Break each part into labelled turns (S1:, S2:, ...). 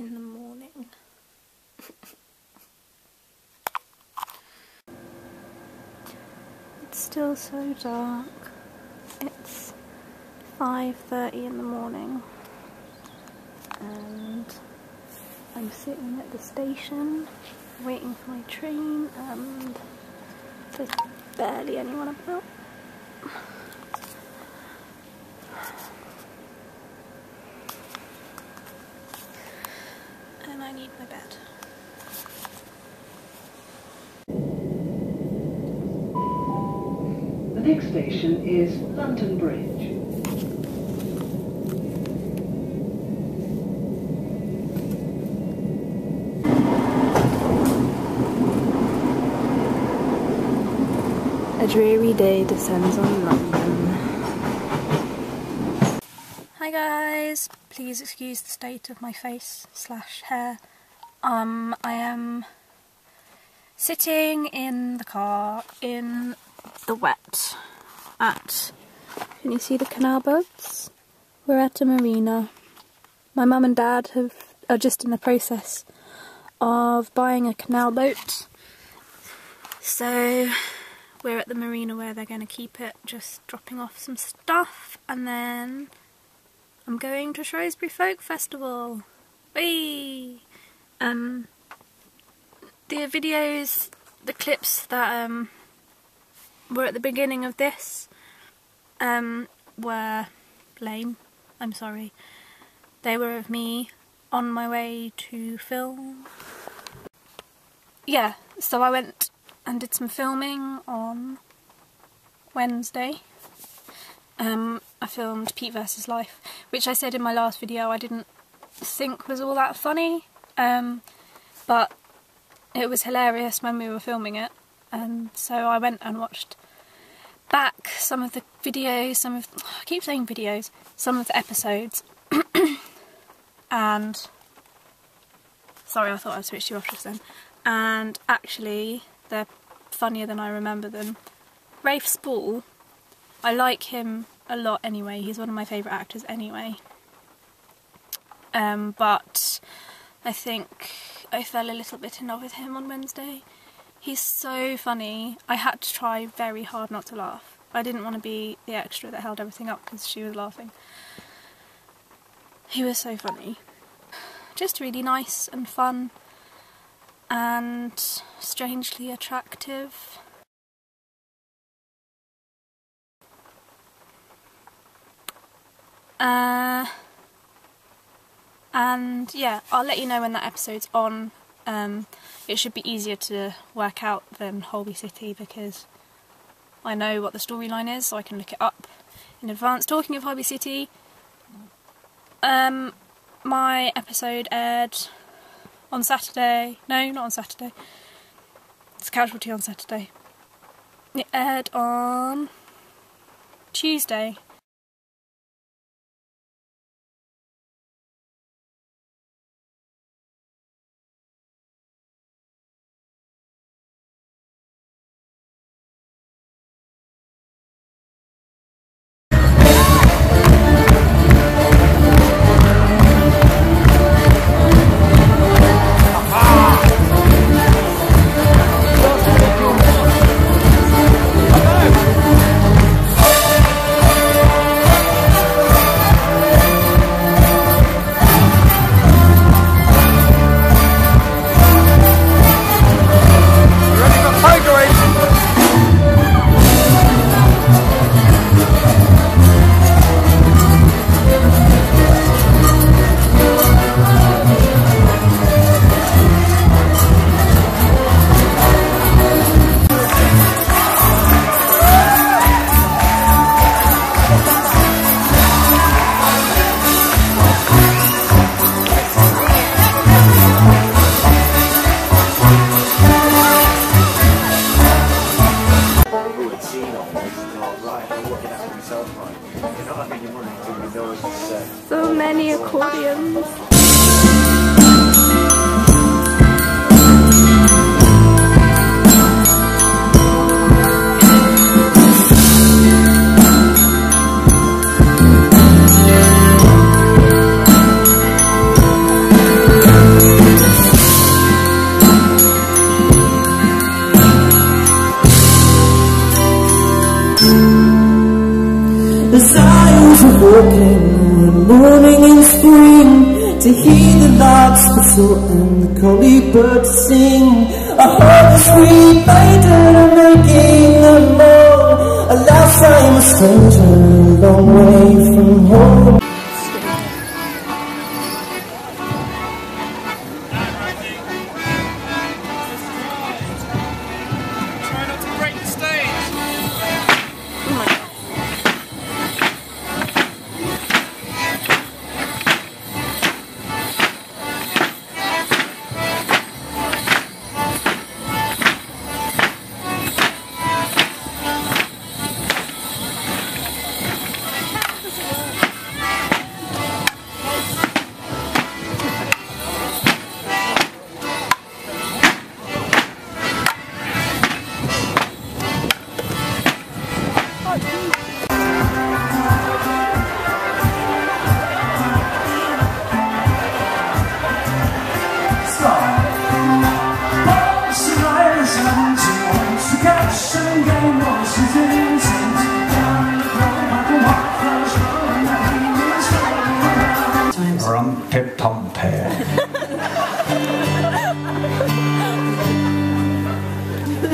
S1: in the morning. it's still so dark. It's 5.30 in the morning and I'm sitting at the station waiting for my train and there's barely anyone about. And I need my bed.
S2: The next station is London Bridge.
S1: A dreary day descends on London. Hi guys, please excuse the state of my face slash hair. Um, I am sitting in the car in the wet at, can you see the canal boats? We're at a marina. My mum and dad have are just in the process of buying a canal boat. So we're at the marina where they're going to keep it, just dropping off some stuff, and then I'm going to Shrewsbury Folk Festival. Whee! Um, the videos, the clips that um, were at the beginning of this um, were lame. I'm sorry. They were of me on my way to film. Yeah, so I went and did some filming on Wednesday. Um, I filmed Pete versus Life, which I said in my last video I didn't think was all that funny, um, but it was hilarious when we were filming it, and so I went and watched back some of the videos, some of I keep saying videos, some of the episodes, and sorry, I thought I switched you off just then, and actually they're funnier than I remember them. Rafe Spall, I like him a lot anyway, he's one of my favourite actors anyway. Um, but I think I fell a little bit in love with him on Wednesday. He's so funny. I had to try very hard not to laugh. I didn't want to be the extra that held everything up because she was laughing. He was so funny. Just really nice and fun and strangely attractive. Uh, and yeah, I'll let you know when that episode's on. Um, it should be easier to work out than Holby City because I know what the storyline is, so I can look it up in advance. Talking of Holby City, um, my episode aired on Saturday. No, not on Saturday. It's Casualty on Saturday. It aired on Tuesday. Accordions.
S3: To hear the larks whistle and the collie birds sing. I heard the sweet a making a moan Alas I am a stranger a long way from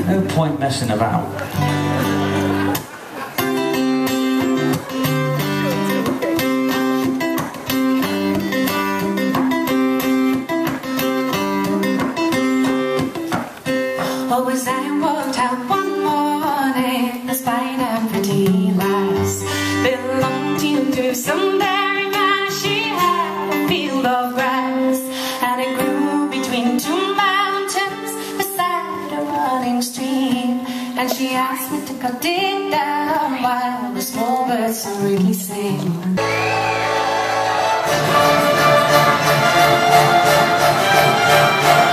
S4: No point messing about.
S5: And she asked me to cut it down while the small birds so really sing.
S6: Right, are